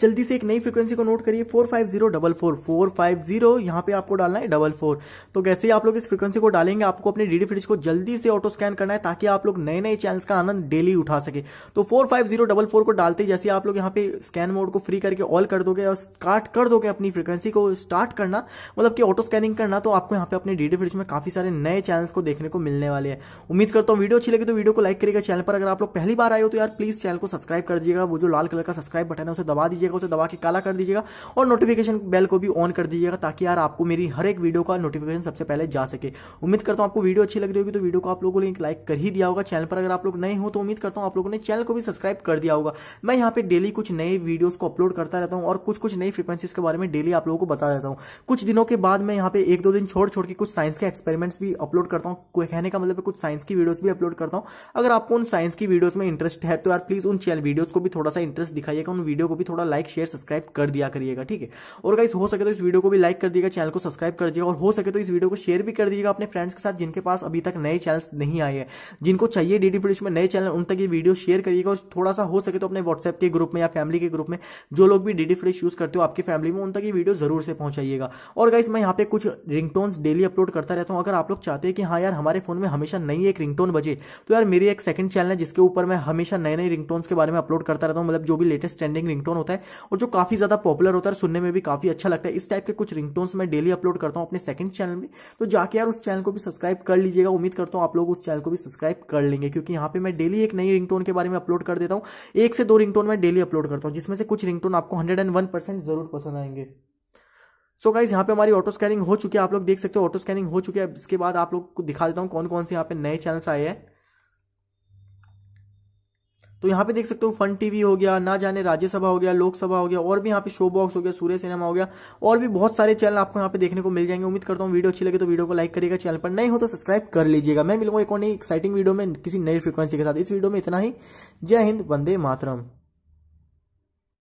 जल्दी से एक नई फ्रीक्वेंसी को नोट करिए four five zero double four four five zero यहाँ पे आपको डालना है डबल फोर तो कैसे ही आप लोग इस फ्रीक्वेंसी को डालेंगे, आपको अपने डीडी फ्रिज को जल्दी से ऑटो स्कैन करना है ताकि आप लोग नए नए चैनल्स का आनंद डेली उठा सके। तो four five zero double four को डालते जैसे आप लोग यहाँ पे स्कैन मोड को फ्री करके ऑल कर दोगे और स्टार्ट कर दोगे अपनी फ्रीक्वेंसी को स्टार्ट करना मतलब कि ऑटो स्कैनिंग करना तो आपको यहाँ पे अपने डीडी फ्रिज में काफ़ी सारे नए चैनल्स को देखने को मिलने वाले हैं। उम्मीद करता हूँ वीडियो अच्छी लगी तो वीडियो को लाइक करेगा चैनल पर अगर आप लोग पहली बार आए हो तो यार प्लीज़ चैनल को सब्सक्राइब कर दीजिएगा, वो जो लाल कलर का सब्सक्राइब बटन है उसे दबा दीजिएगा, उसे दबा के काला कर दीजिएगा और नोटिफिकेशन बेल को भी ऑन कर दीजिएगा ताकि यार आपको मेरी हर एक वीडियो का नोटिफिकेशन सबसे पहले जा सके। उम्मीद करता हूँ आपको वीडियो अच्छी लग रही होगी तो वीडियो को आप लोगों ने लाइक कर ही दिया होगा। चैनल पर अगर आप लोग नए हो तो उम्मीद करता हूँ आप लोगों ने चैनल को भी सब्सक्राइब कर दिया होगा। मैं यहाँ पे डेली कुछ नए वीडियोस को अपलोड करता रहता हूँ और कुछ कुछ नई फ्रीक्वेंसीज के बारे में डेली आप लोगों को बता रहता हूँ। कुछ दिनों के बाद मैं यहाँ पे एक दो दिन छोड़ छोड़ के कुछ साइंस के एक्सपेरिमेंट्स भी अपलोड करता हूँ। कहने का मतलब कुछ साइंस की वीडियोस भी अपलोड करता हूँ। अगर आपको उन साइंस की वीडियोस में इंटरेस्ट है तो यार प्लीज़ उन चैनल वीडियोस को भी थोड़ा सा इंटरेस्ट दिखाइएगा, उन वीडियो को भी थोड़ा लाइक शेयर सब्सक्राइब कर दिया करिएगा, ठीक है? और गाइस हो सके तो इस वीडियो को भी लाइक कर दिएगा चैनल को सब्सक्राइब कर दिएगा और हो सके तो इस वीडियो को शेयर भी कर दीजिएगा अपने फ्रेंड्स के साथ जिनके पास अभी तक नए चैनल्स नहीं आए हैं। जिनको चाहिए डीडी प्रोड्यूस में नए चैनल उन तक ये वीडियो शेयर करिएगा, और थोड़ा सा हो सके तो अपने व्हाट्सएप के ग्रुप में या फैमिली के ग्रुप में जो लोग भी डीडी फ्रिज यूज़ करते हो आपकी फैमिली में, उन तक ये वीडियो ज़रूर से पहुंचाइएगा। और गाइस मैं यहाँ पे कुछ रिंगटोन्स डेली अपलोड करता रहता हूँ। अगर आप लोग चाहते हैं कि हाँ यार, हमारे फ़ोन में हमेशा नई एक रिंगटोन बजे तो यार मेरी एक सेकंड चैनल है जिसके ऊपर मैं हमेशा नए नए रिंगटोन्स के बारे में अपलोड करता रहता हूँ। मतलब जो भी लेटेस्ट ट्रेंडिंग रिंगटोन होता है और जो काफ़ी ज़्यादा पॉपुलर होता है सुनने में भी काफ़ी अच्छा लगता है। इस टाइप के कुछ रिंगटोन्स मैं डेली अपलोड करता हूँ अपने सेकंड चैनल में। तो जाके यार उस चैनल को भी सब्सक्राइब कर लीजिएगा। उम्मीद करता हूँ आप लोग उस चैनल को भी सब्सक्राइब कर लेंगे, क्योंकि यहाँ पे मैं डेली एक नई रिंगटोन के बारे में अपलोड कर देता हूँ। एक से दो रिंगटोन मैं डेली अपलोड करता हूँ, जिसमें से कुछ रिंगटोन आपको हंड्रेड ज़रूर पसंद आएँगे। सो गाइज़ यहाँ पे हमारी ऑटो स्कैनिंग हो चुकी है। आप लोग देख सकते हो ऑटो स्कैनिंग हो चुकी है। इसके बाद आप लोग को दिखा देता हूँ कौन कौन से यहाँ पे नए चैनल्स आए हैं। तो यहाँ पे देख सकते हो, फन टीवी हो गया, ना जाने राज्यसभा हो गया, लोकसभा हो गया, और भी यहाँ पे शो बॉक्स हो गया, सूर्य सिनेमा हो गया, और भी बहुत सारे चैनल आपको यहाँ पे देखने को मिल जाएँगे। उम्मीद करता हूँ वीडियो अच्छी लगे तो वीडियो को लाइक करेगा चैनल पर नहीं हो तो सब्सक्राइब कर लीजिएगा। मैं मिलूँगा एक और नई एक्साइटिंग वीडियो में किसी नई फ्रिक्वेंसी के साथ। इस वीडियो में इतना ही। जय हिंद, वंदे मातरम।